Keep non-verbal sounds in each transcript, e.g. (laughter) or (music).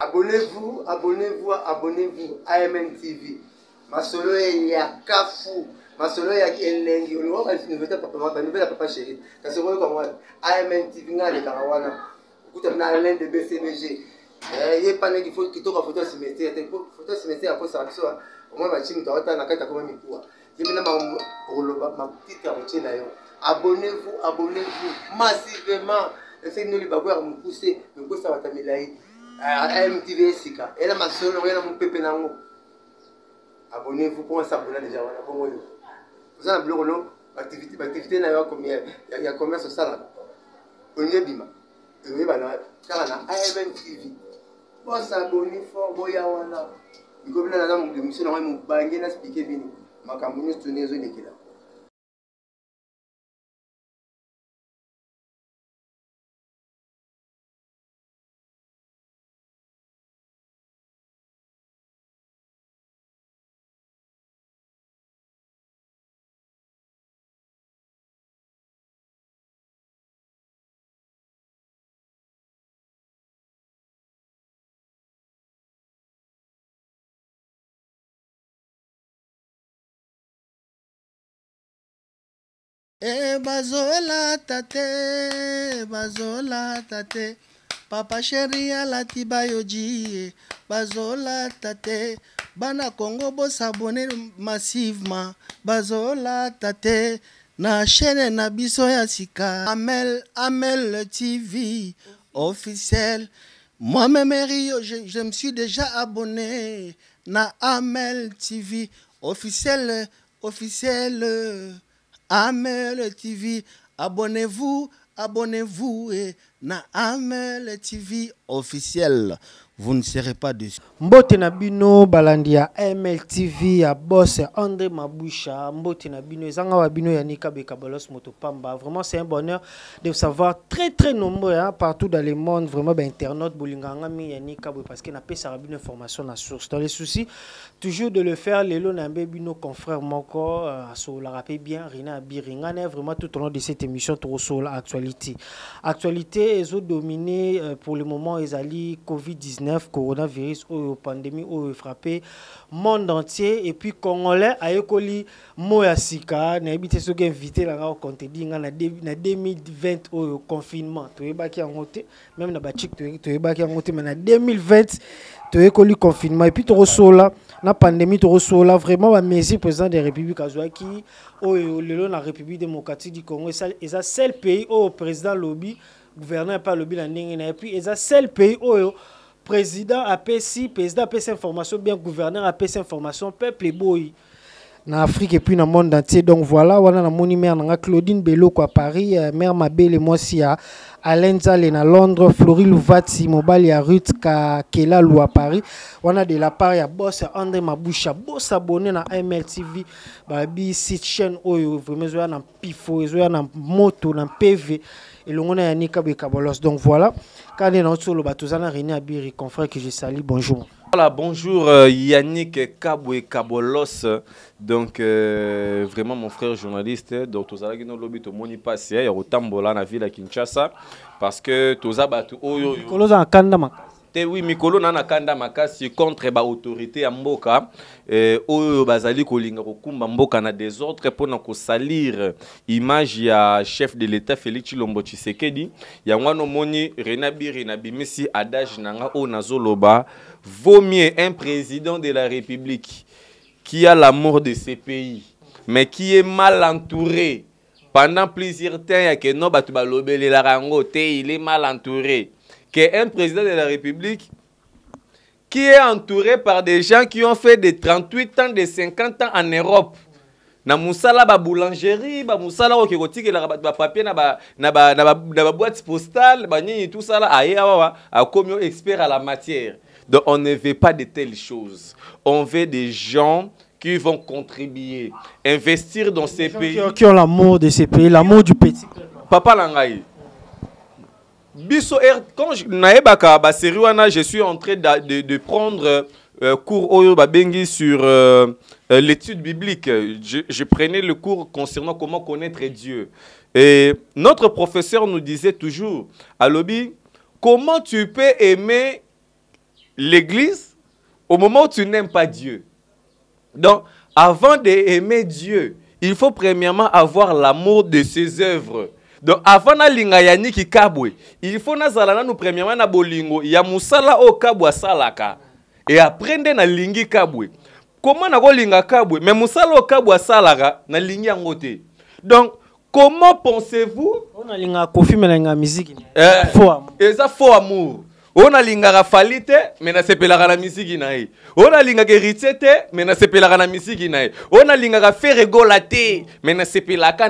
abonnez-vous abonnez-vous abonnez-vous amn tv masolo ya kafu. Masolo ya elengi banouvelle ya papa chéri kasi okoyoka mwana amn tv ngai alekaka wana okuta na alain de bcbg ye paneki kitoko foto ya cimetière te foto ya cimetière akosaka biso omoi baci moto aota na kati akoma mikuwa ye mpena makambo okoloba matitre ya motie na yo. Abonnez-vous abonnez-vous. Massivement. Eseki noli bakweyaka mokuse mekosaka bata milai mtv esika ela masolo oyena mopepe nango abonnez-vous mpo osabona déjà wana bongo oyo oza na biloko no baaktivité na yo ya commerce osalaka olingi ebima oyebana kaka na amn tv bosaboni fort boya wana mikobina naza émission na ngai mobange na spike bino maka ministu ne zo ne kila e bazolata te bazolata te papa sheri alati bayoji e bazolata te bana kongo bosabone massivement bazolata te na chaîne na biso ya sika amel amel tv officiel. Moi-même Rio, je, je me suis déjà abonné na amel tv officiel officiel Amel TV, abonnez-vous, abonnez-vous et na TV officiel. Vous ne serez pas déçus. mbote na bino balandi ya mltv ya boss andré mabusha mbote na bino ezanga wa bino ya nika bekabalos motopamba. Vraiment c'est un bonheur de vous savoir très très nombreux hein, partout dans le monde. Vraiment ben internaute bolinganga mi ya nika parce que na pesaka bino information na source. Dans les soucis toujours de le faire lelo na yambe bino confrère moko euh, asololaka mpe bien rina abiringa na vraiment tout au long de cette émission tokosola actualité actualité ezodomine euh, pour le moment ezali covid-19 coronavirus oyo pandémie oyo frappé monde entier. Et puis congolais ayekoli mot ya sika nayebi te soki invité nanga ocontedi nga na de- na 2020 oyo confinement. Toyebaki yango te même na bachik toyebaki yango te mais na 2020 toyekoli confinement. Et puis tokosola na pandémie tokosola vraiment bamesure président de république azwaki oyo lelo na république démocratique du congo eza eza seul pays oyo président lobi gouverneur na ndenge na ye puis eza seul pays oyo président apesi président apesi information bien gouverneur apesi information peuple eboyi na afrique et puis na monde entier. Donc voilà wana namoni mare nanga claudine beloko à paris euh, mare mabele mwasi ya alain nzale na londres flori luvati mobali ya ruth kakelalu à paris. Wana de la part ya boss andré mabusha bos abonné na mltv babi site chaîne oyo vraiment ezoya na pifo ezoya na moto na pv elongo na yanika bekabolos donc voilà kaka nde naotoloba toza na rené abiri confrère que je sali bonjour. Voilà, bonjour euh, Yannick Kabwe Kabolos. Donc, euh, vraiment, mon frère journaliste, donc, tozala kino lobi to moni passe ya rotambola na ville ya Kinshasa parce que na kanda makasi te oui mikolo na na makasi contre ba autorité ya mboka. Eh, oyo bazali kolinga kokumba mboka na désordre mpona kosalir image ya chef de l'état félix chilombo tshisekedi. Yango wana omoni rena biri nabimisi adage na nga oyo nazoloba vaut mieux un président de la république qui a l'amour de ce pays mais qui est mal entouré. Pendant plusieurs temps ya ke no bato balobelelaka yango te il est mal entouré qu'un président de la République qui est entouré par des gens qui ont fait de 38 ans, de 50 ans en Europe. na musala ba boulangerie ba musala oyo kotikelaka bato bapapier na ba na ba na ba na ba boîte postale banini tout ça là aye awa akomi oyo expert à la matière donc on ne veut pas de telles choses on veut des gens qui vont contribuer investir dans ces Gens pays qui ont, l'amour de ces pays, l'amour du petit. papa na ngai biso er, quand wana je suis en train de, prendre euh, cours oyo sur euh, euh, l'étude biblique. Je, je prenais le cours concernant comment connaître Dieu. Et notre professeur nous disait toujours alobi comment tu peux aimer l'église au moment où tu n'aimes pas Dieu? Donc avant d'aimer Dieu il faut premièrement avoir l'amour de ses œuvres donc avant nalinga ya niki kabwe il faut nazala nanu premièrement na bolingo. Ya mosala oyo kabwe asalaka et après nde nalingi kabwe. Comment nakolinga kabwe? Mais mosala oyo kabwe asalaka nalingi yango te donc comment pensez-vous? Oyo nalingaka kofi me nalingaka miziki Eh, eza faux amour oyo nalingaka fali te me nasepelaka na misiki na ye. Oyo nalingaka héritier te me nasepelaka na misiki na ye. Oyo nalingaka te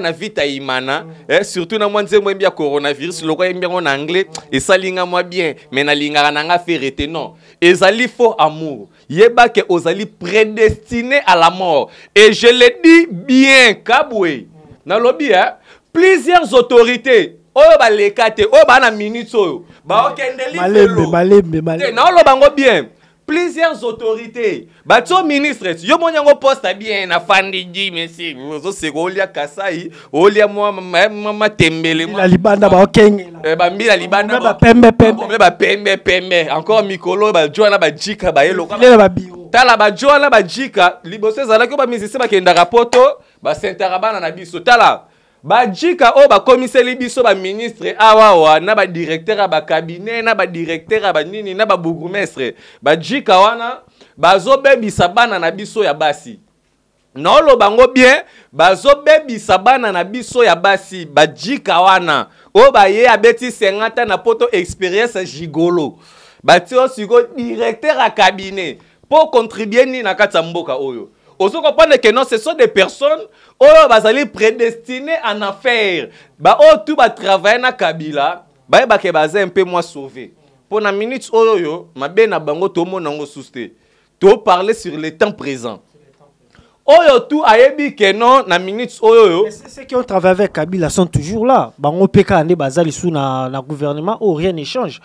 na vita imana. Eh, surtout na mwa nzembo yembi ya coronavirus loko yembi yango na anglais esalinga mwa bien me nalingaka na nga fere te non. Ezali faux amour. Yeba ke ozali prédestiné à la mort. Et je le dis bien kabwe. Nalobi eh, plusieurs autorités oyo baleka te oyo baa na minute oyo baokendeli malembe felo. malembe te malembe. naoloba yango bien plusieurs autorités batie o ministre ti yo moni yango poste bien nafandi di mesi ozoseka olia kasai olia mwa ma- ma- matembele mwa- na libanda baokengela. Eh, bambila libanda. Bombe bapembe-pembe encore mikolo bajoa na bajika bayeloka lela babiro tala bajoa na bajika liboso ezalaki oyo bamisisi bakendaka poto basentaka bana na biso. Tala bajika oyo bakomiseli biso baministre awawa na badirecteur ya bakabinet na badirecteur ya banini na babourgmestre bajika wana bazobebisa bana na biso ya basi. Naoloba yango bien bazobebisa bana na biso ya basi. Bajika wana oyo baye abeti 50 na poto expérience gigolo. Batie oyo sikoyo directeur ya cabinet mpo contribue nini na kati ya mboka oyo ozo comprendre que non ce sont des personnes oyo bazali prédestiné en affaire baoyo tu batravaille na kabila bayebake baza mpe mwa sauvé mpo na minute oyo oyo mabe na bango tomona yango susu te toparle sur le temps présent oyo tu ayebi ke non na minute oyo oyo ceux qui ont travaillé avec kabila sont toujours là. Bango mpe kaka nde baza lisu na, na gouvernement oyo rien ne change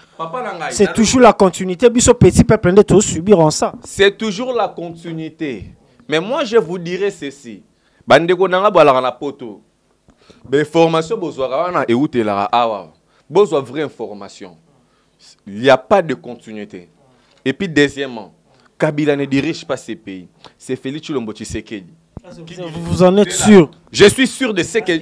c'est toujours la continuité. Biso petit peuple nde tozosubir ça. C'est toujours la continuité mais moi je vous dirai ceci. Bandeko na nga boalaka na poto. Bainformation bozwaka wana eutelaka awa. Bozwa vraie information il n'y a pas de continuité. Et puis deuxièmement kabila ne dirige pas ces pays. C'est félix chilombo tshisekedi. Vous, vous en êtes sûr? Je suis sûr de ce que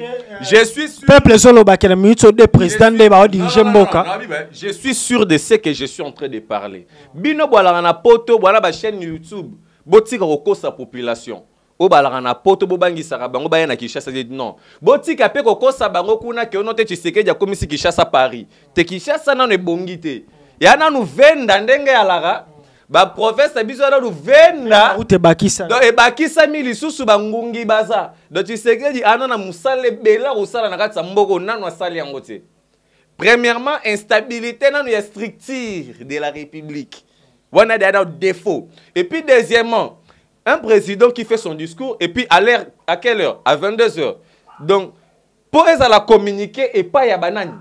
je suis sûr peuple ezolobaki na minute de président Non, non, non, mboka. non, Je suis sûr de ce que je suis en train de parler. Bino boalaka na poto boala ba chaîne YouTube. Botika kokosa population. O balaka na poto bobangisaka bango baya na Kinshasa dit non. Botika pe kokosa bango kuna ke ono te Tshisekedi akomisi Kinshasa Paris. Te Kinshasa nano ebongi te. Ya nanu venda ndenge alaka. Ba professeur biso nanu venda. ebakisami lisusu bangungi baza donc tshisekedi ana na mosala ebele akosala na kati ya mboka nano asali yango te premièrement instabilité nano ya structure de la république deya na défaut. Et puis deuxièmement un président qui fait son discours et puis à l'heure à quelle heure? À 22 heures. Donc mpo ezala communiqué epai ya banani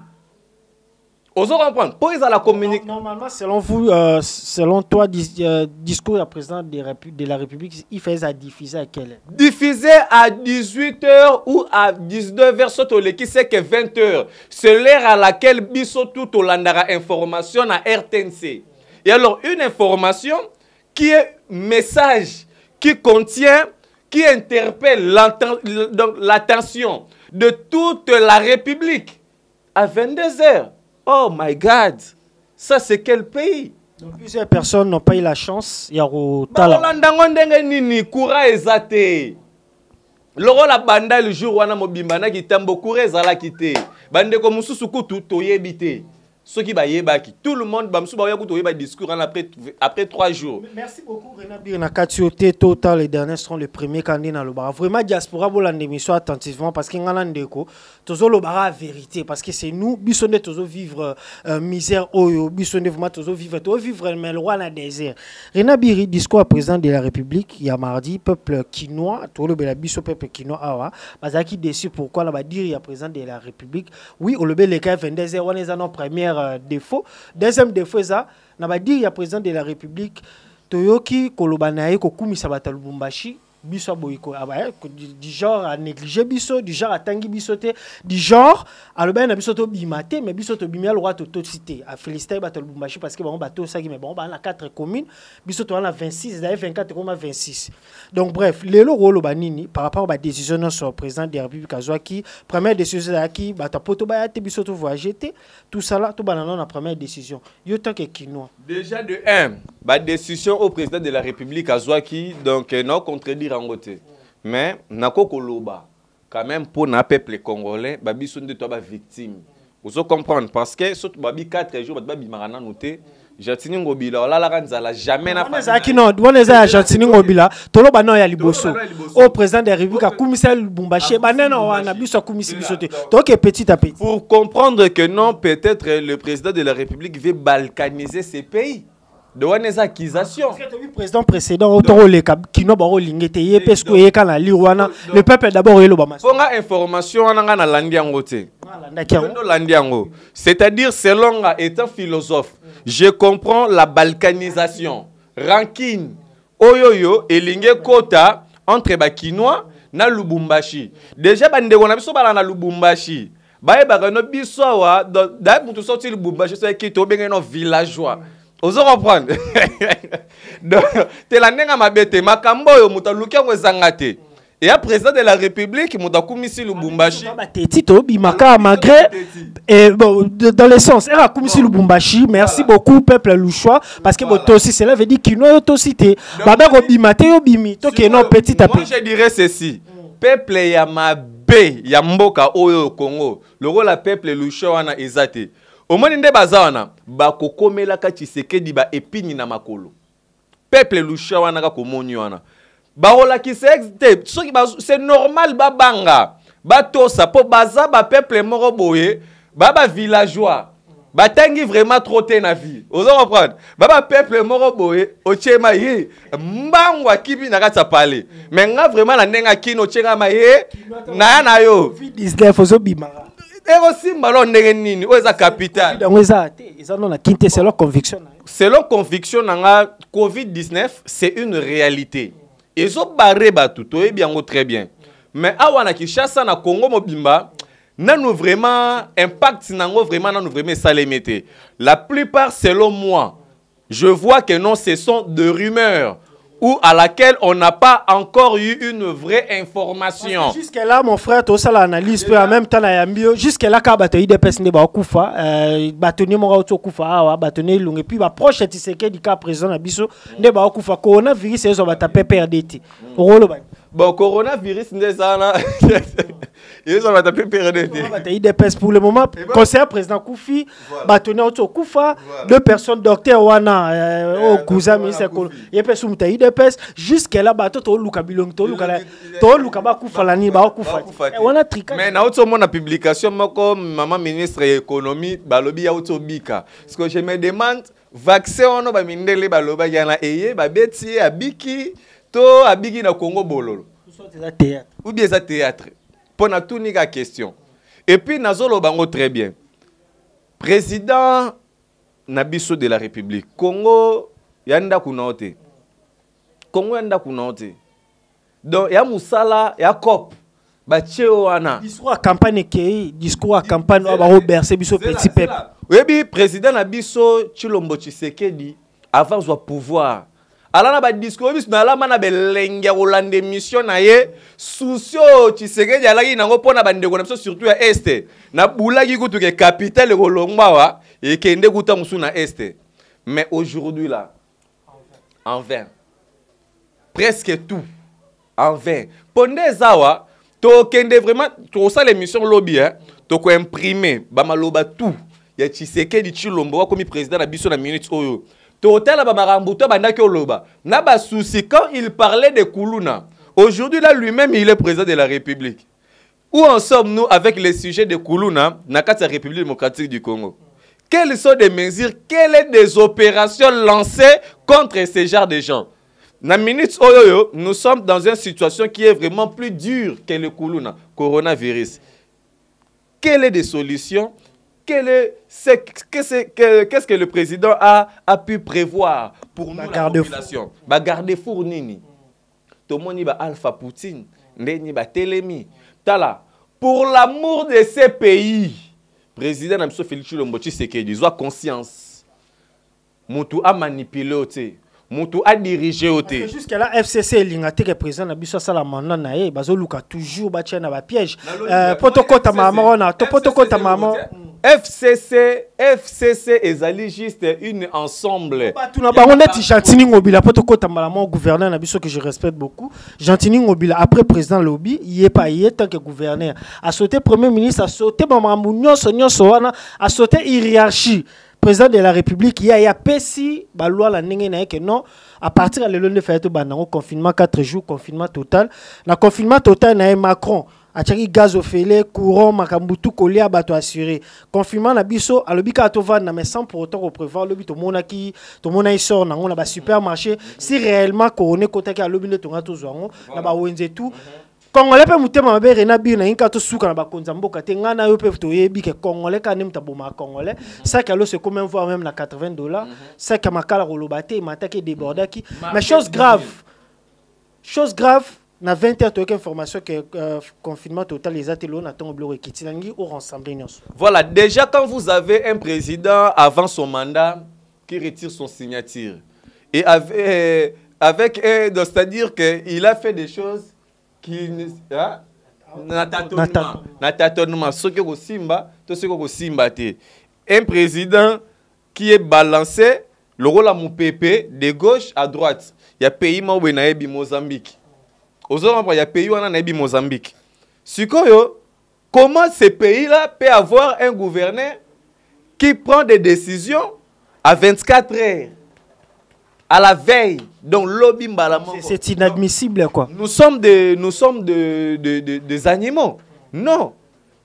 ozo comprendre. Mpo ezala communiqué. Normalement, selon vous, euh, selon toi, dis- euh, discours du président de, la République, il fait ça diffuser à quelle heure? Diffusé à 18h ou à 19h soki oleki seke 20h c'est l'heure à laquelle biso tout tolandaka information na rtnc et alors une information qui est message qui contient qui interpelle l'attention de toute la république à 22h oh my god! Ça c'est quel pays? Donc, plusieurs personnes n'ont pas eu la chance. Il y a te. Lokola banda le jour wana mobimba naki ntambo courant ezalaki te. Bandeko mosusu kutu toyebi te soki bayebaki tout le monde bamosusu baoya kutu oyeba discours wana après, après trois jours Merci beaucoup, Renan Birnakati. Ote, total, les derniers seront les premiers candidats le bar. Vraiment, diaspora, vous l'émission attentivement parce qu'il y a un déco. Tozo le bar à vérité parce que c'est nous, bisonne, tozo vivre euh, misère, oyo, bisonne, vraiment, tozo vivre, tozo vivre, mais le roi le désert. Renan Biri, discours à président de la République, il y a mardi, peuple quinois, tout le bel biso, peuple quinois, awa, bazaki déçu pourquoi là, va dire, il y a président de la République? Oui, au le bel les cas 22 on est en première euh, défaut. Deuxième défaut, ça, dire, il y a président de la République, toyoki koloba na ye kokumisa bato ya lubumbashi biso aboyi ko- aba- eh, ko- du genre anéglige biso du genre atangi biso te du genre alobaki na biso tobima te mais biso tobimi alokwa totosi te afélicité bato ya lubumbashi parce que bango batosaki mais bango baa na 4 communes. Biso toza na 26 ezali 24 koma 26 donc bref lelo kooloba nini par rapport badécision nyonso président de la république azwaki première décision ezalaki bato poto baya te biso tovoyage te tosala tobana nano na première décision. Yo tanke kinois Déjà de 1, la décision au président de la République azwaki donc euh, non contredire en côté. Mais nako koloba quand même pour na peuple congolais ba biso nde to ba victime. Vous comprendre parce que surtout babi 4 jours ba bimaka nanu te. Jatini ngobila olalaka nzala jamais na wana ezalaki no wana eza ya gentini ngobila toloba no ya liboso oyo président de la république akumisa lubumbashi baneno wana biso akumisi biso te toke petit à petit Pour comprendre que non, peut-être le président de la République veut balkaniser ces pays. De wana eza accusation. Président précédent oyo tokoleka kino bakolinga ete ye mpe soki oyeka na lire wana le peuple d'abord oyeloba masi Ponga information wana nga nalandi yango te. alandaki yango Pendo Landiango. C'est-à-dire, selon nga, étant philosophe, je comprends la balkanisation, rancune, oyoyo, elinge kota entre bakinois na Lubumbashi. Déjà, bandeko na biso bala na Lubumbashi. bayebaka no biso awa do- da mutu sorti Lubumbashi so eki tobenge no villageois ozo comprendre (laughs) donc tela ndenge mabe te makambo oyo moto aluki yango ezanga te. Eya président de la république moto akumisi Lubumbashi. Bateti tobimaka malgré de- dans le sens ere akumisi lubumbashi. Merci beaucoup peuple louchois. Parce que botosi cela veut dire kino yo tosi te. Babe kobima te yo bimi. Tokeno petit petit. je dirais ceci. Peuple ya mabe ya mboka oyo Congo. Lokola peuple lusha wana eza te. Omoni nde baza wana bakokomelaka tshisekedi ba epini na makolo. Peuple lusha wana kaka omoni wana. Bakolakisa te soki c'est normal babanga batosa mpo baza bapeuple moko boye ba bavillageois batangi vraiment trop te na vie. Ozo comprendre ba bapeuple moko boye otyema ye mbangu akibi na kati ya pale me nga vraiment na ndenge akini otyengama ye naya na yo. 19 ozobimaka ekosimba lo ndenge nini? Oyo eza capital. Yango eza te eza no na kini te selo conviction na selon conviction na nga covid-19 c'est une réalité. Ezobare bato toyebi yango très bien. Mais awa na kinshasa na congo mobimba nanu vraiment impact nango vraiment nanu vraiment esalemi te. La plupart selon moi je vois que non ce sont de rumeurs ou à laquelle on n'a pas encore eu une vraie information. Jusque là mon frère tosala analyse mpe en même temps yo jusque là moko auti okufa awa bato nie elongo epuis baproche ya tisekedi kaka président na biso nde bakokufa coronavirus ezwa bata pprd te okoloba bon coronavirus nde eza wana ezwa bata mpe période ya idps pour le moment. Conseiller président kufi bato nie auti okufa deux personnes docteur wana euh, oyo cousin ministre ye mpe su moto ya idps jusque là bato toluka bilongi toluka na- toluka bakufa na nini bakokufa Bakufa te te. Eh, wana trika mais nauti omona publication moko mama ministre ya économie balobi yauti obika parce que je me demande vaccin wana bamindele balobaki yana eye babeti abiki to abiki na congo bololo. Ou bien eza théâtre. Mpo na tuni ka question. Et puis nazoloba yango très bien. Président na biso de la république congo ya ndako na yo te congo ya ndako na yo te donc ya mosala ya cop batie yo wana. Discours ya campagne ekei discours ya campagne oyo bakoberse biso petit peuple. oyebi président na biso chilombo tshisekedi avant zwa pouvoir ala na badiscours oyo biso nalama na belenge ya kolanda na ye. Susi oyo tshisekedi alaki nango mpo na bandeko na biso surtout ya este nabulaki kutu ke capitale ekolongwa awa ekende kuta mosusu na este mais aujourd'hui là en vain. Presque tout en vain. Mpo nde eza awa tokende vraiment tokosala émission lobi eh, tokoimprime bamaloba tout. Ya tshisekedi tshilombo wakomi président na biso na minute oyo totala bamakambo to abandaki oloba na quand il parlait de kuluna aujourd'hui là lui-même il est président de la république. Où en sommes-nous avec les sujets de kuluna na kati ya république démocratique du congo? Quelles sont des mesures quelles sont des opérations lancées contre ce genre de gens? Na minute oyo oyo nous sommes dans une situation qui est vraiment plus dure que le kuluna coronavirus. Quelle est des solutions qu'est-ce que, qu'est-ce que le président a, a pu prévoir pour nous, la population? bagarde-four nini. Tomoni ba alpha poutine ndeni batelemi tala pour l'amour de ces pays président na biso félix chilombo tshisekedi zwa conscience. Yo te motu adirige yo te jusque là fcc elinga te ke président na biso asala manda na ye bazoluka toujours batia na bapiège Euh, po tokotama fcc fcc ezali juste une ensemble. Bato na bango neti gentini ngobila gouverneur na biso que je respecte beaucoup. Gentini ngobila après président lobi ye pa ye tant que gouverneur. Asaute premier ministre asaute bamakambo nyonso nyonso wana asaute hiérarchie. Président de la république ye aye apesi balwa na ndenge na ye ke non. À partir ya lelo nde faya tobanda yango confinement 4 jours confinement total. Na confinement total na ye macron atiaki gaz ofele courant makambo tu kolia bato assuré. Confinement na biso alobi kaka tovanda mais sans pour autant koprévoir alobi tomonaki tomonaki sor nango na basupermarché si réellement corona ekotaki alobi nde tonga tozwa yango na bawenze tu congolais mpe motema mabe rena bir na yingi kaka tosuka na bakonzi ya mboka. Te ngai na yo mpe toyebi ke congolais kaka nde moto abomaka congolais. Sak alo c'est même voir même na 80 dollars. Sak ya makala koloba te emataki edebordaki mais chose grave chose grave na 20 heures toyoki information ke euh, confinement total eza te lelo na ntongo biloko ekiti orensemble nyonso Voilà, déjà quand vous avez un président avant son mandat qui retire son signature, et avec, euh, avec euh, donc, c'est-à-dire qu'il a fait des choses qui. Hein? Na tâtonnement. Na tâtonnement. Soki kosimba, to soki kosimba te. Un président qui est balancé, le rôle à mon PP, de gauche à droite. Il y a pays ma na yebi Mozambique. Ozomapra ya pays wana nayebi mozambique. Sikoyo comment ce pays-là peut avoir un gouverneur qui prend des décisions à 24 heures à la veille donc lobi mbala. C'est- inadmissible quoi. Nous sommes des nous sommes de, de, de- des animaux. Non.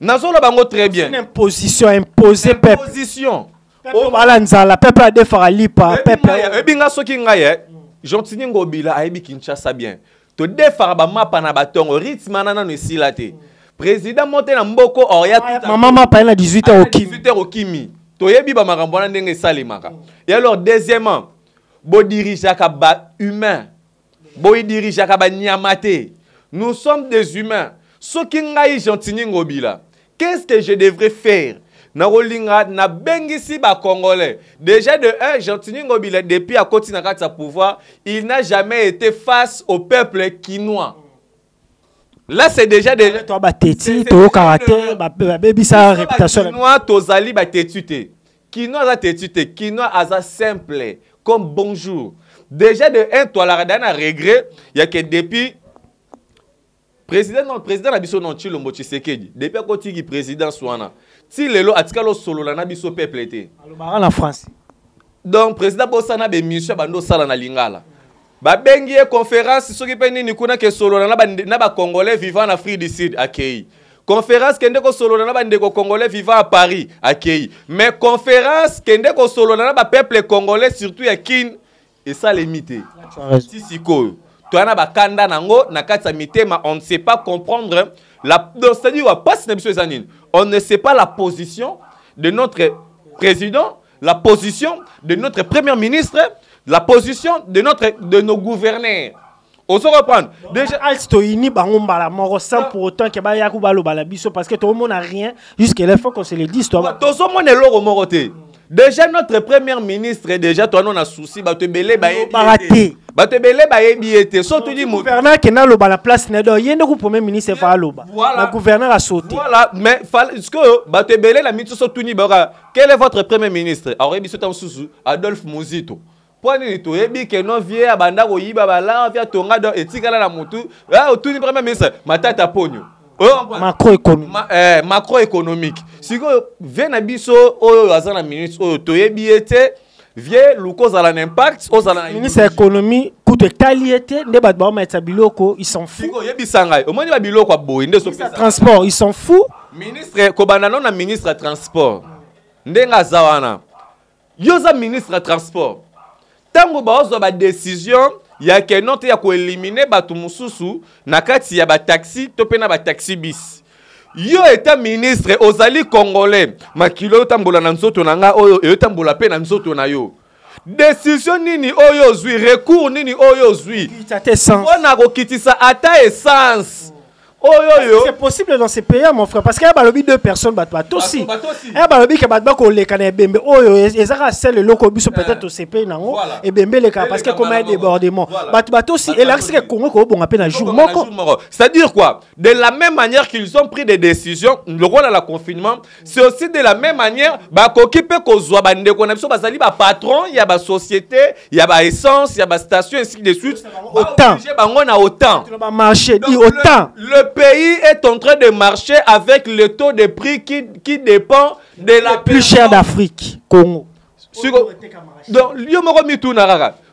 Nazoloba bango très bien. Une imposition imposée peuple. Position peuple bala nzala peuple adefaka lipa peuple ebi nga soki ngai e gentini ngobila ayebi kinshasa bien todefaka bamapa na batongo rythme ana nano esila te président mo te na mboko oya mama mapa ye na 18 heures okimi 18 heures okimi toyebi bamakambo wana ndenge esalemaka et alors deuxièmement bodirigeaka bahumain boyidirigaka banyama te nous sommes des humains. Soki ngai gentini ngobila qu'est-ce que je devrais faire? Nakolinga nabengisi bacongolais déjà de un gentini ngobila depuis akoti na kati ya pouvoir il n'a jamais été face au peuple quinois. Là c'est déjà des to bateti toyokaka te babe- babebisa réputation na kinois tozali batetu te kinois aza tetu te kinois aza simple comme bonjour. Déjà de un toalaka daya na regret ya ke depuis président non président na biso non tshilombo tshisekedi. Depuis akotiki présidence wana ti lelo atikali osolola na biso peuple te alobaka na france. Donc président bosala bemission ya bando osala na lingala. Babengi ye conférence soki mpe nini kuna ke solola na bacongolais vivant en afrique du sud akei. Conférence kende kosolola na bandeko congolais vivant à paris akei. Mais conférence kende kosolola na bapeuple congolais surtout ya kine esalemi te ti sikoyo toya na bakanda nango na kati ya mitema on ne sait pas comprendre la c'est-à-dire bapasi na biso eza nini on ne sait pas la position de notre président la position de notre premier ministre la position de notre de nos gouverneurs. Ozo reprendre déjà alt toyini bango mbala moko sans pour autant ke bayaku baloba na biso parce que tomona rien jusque là faut qu'on se le dise tozomona eloko moko te déjà notre premier ministre déjà toano na souci bato ebele bayebi Lobaka ye te. te bato ebele bayebi ye te so todi mo gouverneur aloba na place na do ye nde ku premier ministre efa aloba Voilà. na gouverneur asaute Voilà, mais ce que bato ebele na miti so tuni baka quel est votre premier ministre? Aoyebi so ta mosusu adolphe mozito mpo nini toyebi ke no vie abanda koyiba balanga vie atonga do etikala na motu Ah, otuni premier ministre matata ponio Oyo- macroéconomie Ma, eh, macroéconomique sikoyo vie na biso oyo aza na ministre oyo toyebi ye te vie luka ozala na impact ozala na ministre ya économie kutu etali ye te nde bato baomaisa biloko fout sikoyo oyebisa ngai omoni babiloko ya boye nde transport ils s'en fout ministre kobanda no na ministre ya transport. Ndenge aza wana. Yo oza ministre ya transport. Ntango baozwa badécision ya keno te ya koelimine bato mosusu na kati ya bataxi to mpe na bataxi bis yo eta ministre ozali congolais. Makilo otambola na nzoto na nga oyo eyotambola mpe na nzoto na yo. Décision nini oyo ozwi recours nini oyo ozwi? Kitisa te sens mpo na kokitisa ata essence Oh, oyoyo c'est possible dans ces pays mon frère? Parce qu'il y a deux personnes bat bat aussi. Il y a balobi que bat bat ko leka na ebembe oyo ezaka sel loko biso peut-être eh, au CP nango ebembe eh leka parce que comme un débordement. Bat bat aussi. Et là c'est que Congo ko bonga pe na jour moko. c'est-à-dire quoi? De la même manière qu'ils ont pris des décisions le rôle à la confinement c'est aussi de la même manière ba ko kipe ko zwa ba ndeko na biso bazali ba patron il y a ba société il y a ba essence il y a ba station ainsi de suite. Autant. Bango na autant. Marché dit autant. le pays est en train de marcher avec le taux de prix qui, qui dépend de la plus cher d'afrique congo. Donc,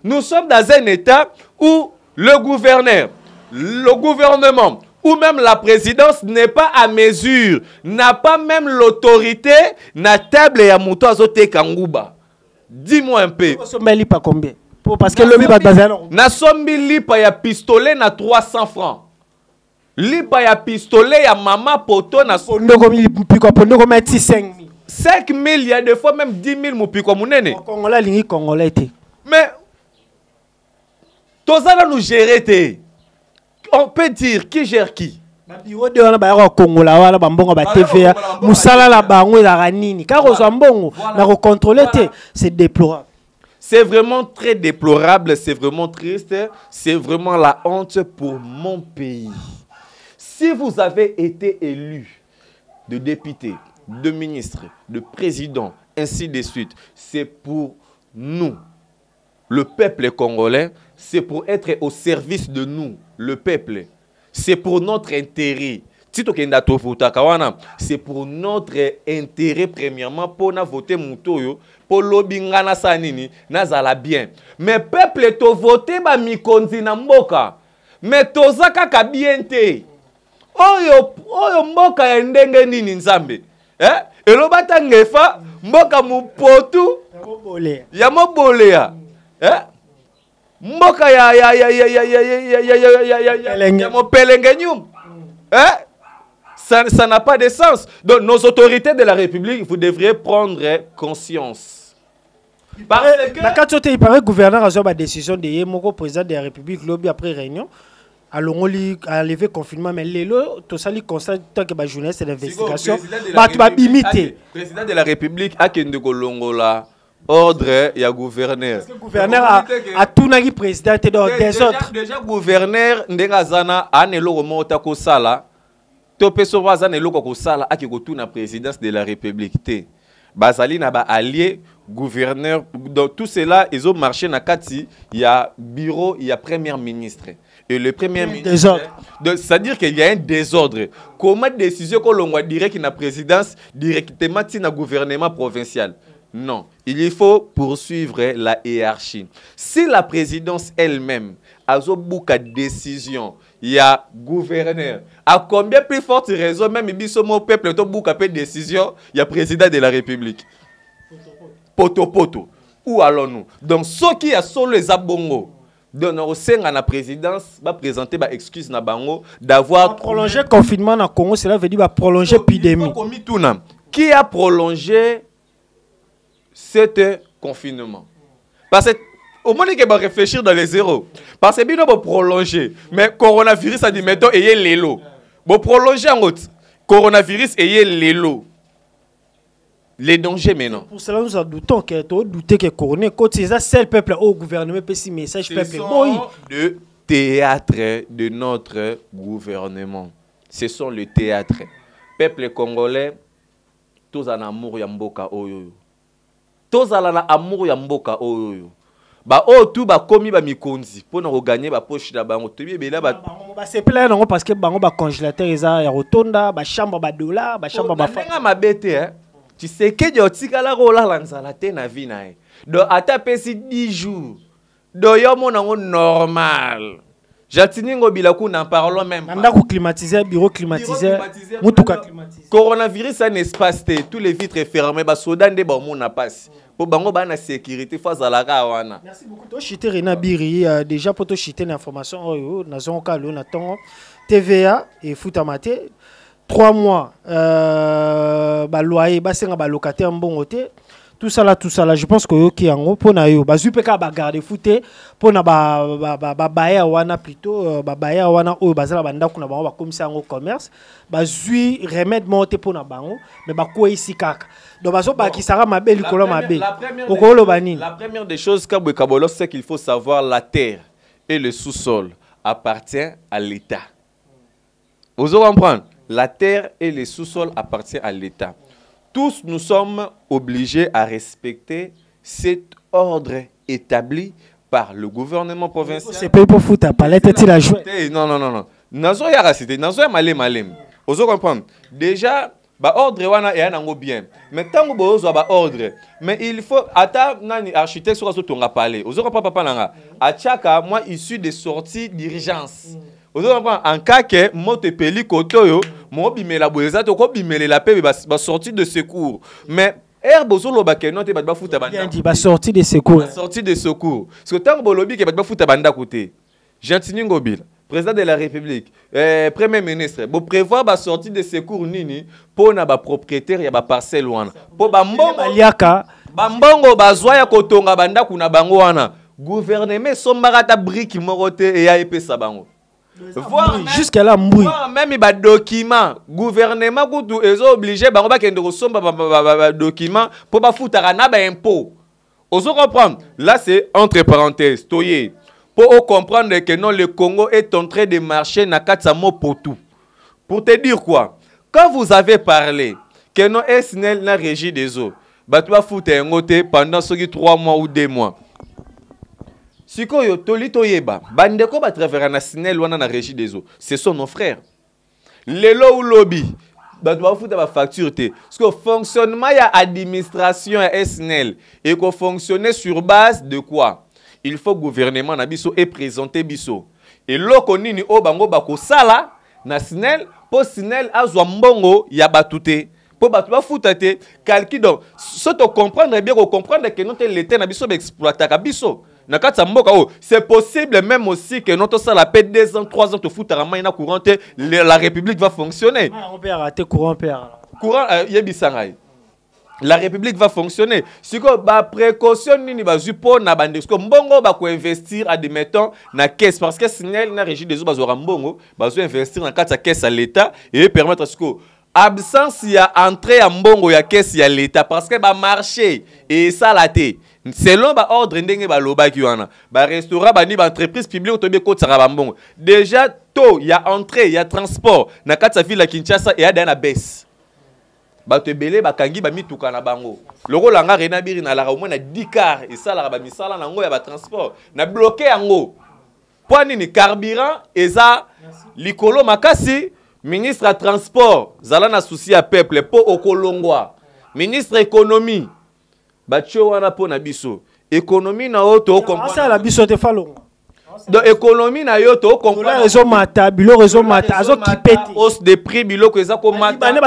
nous sommes dans un état où le gouverneur, le gouvernement ou même la présidence n'est pas à mesure, n'a pas même l'autorité na table ya moto azoteka nguba. Dis-moi un peu. parce que lobi bato bazali na nasombi lipa ya pistolet na 300 francs lipa ya pistolet ya mama poto na pondoko mpiko pondoko meti 5 5 000 il y a des fois même 10 000 mopiko monene. Congolais alingi congolais te. Mais toza nanu gérer te. On peut dire qui gère qui? Babiro de wana bayaka kokongola wana bambongo ba Bayaka tva mosala na bango ezalaka nini? Kaka kozwa mbongo na kocontrole te c'est déplorable. C'est vraiment très déplorable c'est vraiment triste c'est vraiment la honte pour mon pays si vous avez été élu de député de ministre de président ainsi de suite c'est pour nous le peuple congolais, c'est pour être au service de nous, le peuple. C'est pour notre intérêt. C'est pour notre intérêt premièrement pour na voter mutoyo pour lobi nga na sa nini nazala bien. Mais peuple to voter ba mikonzi na. Mais toza kaka bien te oyo oyo mboka ya ndenge nini nzambe eh? eloba ta ngefa mboka mopotu ya moboleya eh? mboka ya mopelenge nyum eh? ça n'a pas de sens donc nos autorités de la république vous devriez prendre conscience parce que na kati oyo te ipare gouverneur azwa badécision de ye moko président de la république lobi après réunion alongoli alevé confinement mais lelo tosali constat tanke bajournaliste d'investigation bato babimi te président de la République akende kolongola ordre ya gouverneur. Gouverneur a- atunaki président te donc des autres. déjà gouverneur ndenge aza na aa na eloko moko ta kosala to mpe so aza na eloko kosala ake kotuna présidence de la république te. Bazali na baallié gouverneur donc tout cela ezomarche na kati ya bureau ya premier ministre et le premier ministre désordre. c'est-à-dire qu'il y a un désordre. Comment décision kolongwa direct na présidence directement ti na gouvernement provincial? Non. Il faut poursuivre la hiérarchie. Si la présidence elle-même azobuka décision ya gouverneur. À combien plus forte raison même biso mo peuple tobuka mpe décision ya président de la république? Potopoto. Où allons-nous? Donc soki ya solo eza bongo donc nakosenga na présidence baprésente baexcuse na bango d'avoir prolonger confinement na congo cela veut dire baprolonger épidémie komituna qui a prolongé cet confinement? Parce que omoni ke baréfléchir dans les zéros. Parce que bino boprolonge mais coronavirus adi mettons eye lelo boprolonge yango ti coronavirus eye lelo les dangers maintenant. Pour cela, nous en doutons que tout douter que Corné, quand c'est ça, seul peuple au gouvernement, peut si message peuple. Oui. Le théâtre de notre gouvernement. Ce sont le théâtre. Peuple congolais, tous en amour yamboka oyo. Tous en amour yamboka oyo. Ba oh tout ba komi ba mikonzi pour nous gagner ba poche na bango tout bien là ba ba se plaindre non parce que bango ba congélateur eza ya rotonda ba chambre ba dollar ba oh, chambre ba fa. Nga mabete hein tshisekedi otikala kolala nzala te na vi na ye do ata apesi 10 jours. Do yo mona yango normal. Jatiningo bila kuna parlons même na ndako climatiseur bureau climatiseur mutuka climatiseur coronavirus un espace te tous les vitres fermés basoda nde baomona mpasi mpo bango baa na sécurité fo azalaka wana merci beaucoup. Toshite rena biri uh, déjà mpo toshite na information oyo nazongoka lelo na ntongo tva efutama te 3 mois euh, baloyer basenga balocataire mbongo te tout ça là tout ça là je pense que oyoki yango mpo na yo bazwi mpe kaka bagarde fou te mpo na ba- ba- ba- babaya wana plutôt euh, babaya wana oyo baza na bandako na bango bakomisa yango commerce. Bazwi remède moko te mpo na bango me bakweyisi kaka donc bazobakisaka mabe likolo mabe okoloba nini La première des choses, Kabwe Kabolo, c'est qu'il faut savoir la terre et le sous-sol appartient à l'État. Vous allez comprendre La terre et le sous-sol appartiennent à l'État. Tous nous sommes obligés à respecter cet ordre établi par le gouvernement provincial. sepe mpo futa palete ti la joue Te, non non non non. Nazoyaka site nazoya malem malem. Ozo comprendre. Déjà baordre wana eya nango bien. Mais ntango bozozwa baordre mais il faut ata nani architecte soki azotonga pale. Ozo comprendre papa nanga. Atiaka mwa issue de sortie d'urgence en cas ke moto epeli kote oyo mobimela boye eza te okobimelela mpe bas- basortie de secours. Mais ere bozoloba ke no te bato bafuta bien bandako. dit basorti de secours sortie de secours. Parce que ntango bolobi ke bato bafuta bandako te gentini ngobila président de la république eh, premier ministre boprévoir basortie de secours nini mpo na bapropriétaire ya baparcelle wana. Mpo bambongo baliaka bambongo bazwa ya kotonga bandako na bango wana. Gouvernement esombaka ata brike moko te eya epesa bango Voire même- jusque là mbui même badocument gouvernement kutu eza oblige bango bakende kosomba badocument mpo bafutaka na baimpôt ozo comprendre. Là c'est entre parenthèses toye mpo ocomprendre que non le congo est en train de marcher na kati ya mopotu pour te dire quoi? Quand vous avez parlé que non esnel na régie des eaux? Bato bafuta yango te pendant soki 3 mois ou 2 mois sikoyo toli toyeba. Bandeko batravera na sinel wana na régie des eaux. Ce sont nos frères. Lelo ulobi bato bafuta bafacture te. Parce que fonctionnement ya administration ya snl ekofonctionne sur base de quoi? Il faut gouvernement na biso eprésente biso. Eloko nini oyo bango bakosala na sinel mpo sinel azwa mbongo ya bato te. Mpo bato bafuta te calcul donc. So tocomprendre bien kocomprendre ke no te lete na biso baexploitaka biso na kati ya mboka oyo c'est possible même aussi ke no tosala mpe 2 ans 3 ans tofutaka mai na courant te le- la république va fonctionner. Yango mpe yaka te courant yaka courant euh, yebisa ngai la république va fonctionner. Sikoyo baprécaution nini bazwi mpo na bandeko sikoyo mbongo bakoinvestir admettons na caisse parce que signal na régie des eaux bazwaka mbongo bazoinvestir na kati ya caisse ya l'état epermettre sikoyo absence ya entrée ya mbongo ya caisse ya l'état parce que bamarché esala te selon baordre ndenge balobaki wana barestaurant bani baentreprise publique toyebi ekotisaka bambongo déjà to ya entrée ya transport. Na kati ville ya kinshasa eya daya na baisse bato ebele bakangi bamituka na bango. Lokola rena biri na 10 car esalaka bamisala nango ya batransport na bloke yango. Mpo nini? Carburant eza likolo makasi. Ministre ya transport zala na susi ya peuple mpo okolongwa. Ministre économie wana na biso. Économie na yo biso te économie na yo biloko ezomata azokipe te hausse de prix biloko eza bane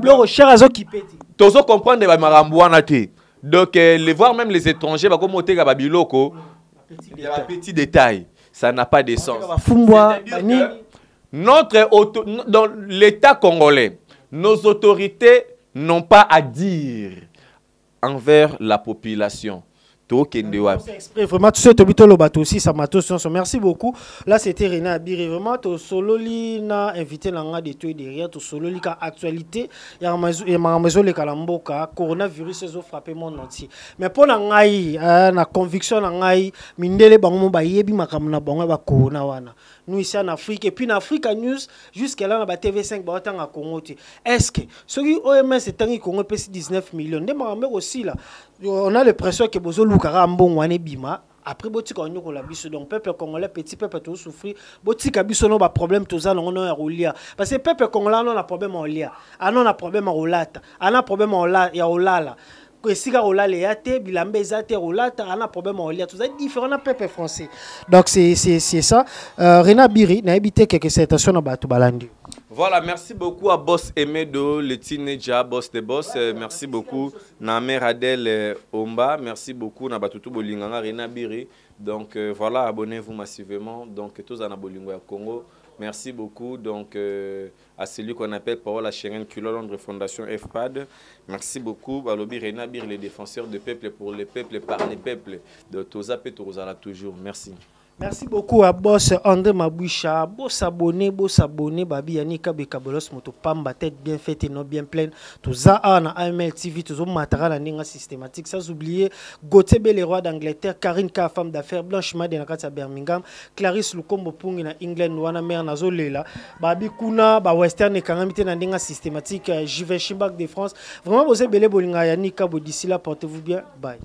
biloko cher azokipe te tozo comprendre bamakambo wana te. Donc euh, les voir même les étrangers bakomi oteka babiloko ya bapetit détail ça n'a pas de sens. bafumbwa notre auto, dans l'état congolais nos autorités n'ont pas à dire envers la population vraiment, tu dit aussi, ça. Merci beaucoup. Là, c'était René Abiri. Vraiment, tu solo li na invité langa de toi derrière, tu solo li ka actualité. Maison le coronavirus ezo frappé monde entier. Mais pour euh, na conviction na ngai, mindele bango ba yebi bango ba corona wana. Nous ici en Afrique. Et puis en Africa News jusque là na ba TV5 ba tanga Congo. Est-ce que ce qui OMS est tangi Congo pesi 19 millions? Ndé makambo aussi là. On a l'impression que bozo lukaka mbongo wana bima après botika onyokola biso donc peuple congolais petit peuple to souffrir botika biso no ba problème toza nango no ya kolia parce que peuple congolais no na problème ya kolia ano na problème ya kolata ana problème ya kola- ya kolala esika kolala eya te bilamba eza te kolata ana problème ya kolia toza différent na peuple français donc c'est ça euh, rena biri nayebi te keke citation na bato balandi Voilà, merci beaucoup à Boss Emedo, le teenager, Boss de Boss. Euh, merci beaucoup na mère Adèle euh, Omba. Merci beaucoup na Batutu Bolinganga Rena Biri. Donc euh, voilà, abonnez-vous massivement. Donc tous en Bolingo ya Congo. Merci beaucoup donc euh, à celui qu'on appelle Paola Cheren Kilo Londres Fondation FPAD. Merci beaucoup Balobi Rena Bir, les défenseurs du peuple pour le peuple par les peuples. De Toza Petozala toujours. Merci. Merci beaucoup à boss André Maboucha. Beau s'abonner, beau s'abonner. Babi Yanika Bekabolos Moto Pamba, tête bien faite et non bien pleine. Tout ça na AML TV, tout ça matériel na ninga systématique. Sans oublier Gauthier Bel, roi d'Angleterre, Karine K, femme d'affaires, Blanche Made na kati ya Birmingham, Clarisse Lukombo Pungi na England, wana mère na Zolela. Babi Kuna, ba Western et Kangamite na ninga systématique. Jive Chimbak de France. Vraiment, vous avez belé bolinga Yanika, d'ici là, portez-vous bien. Bye.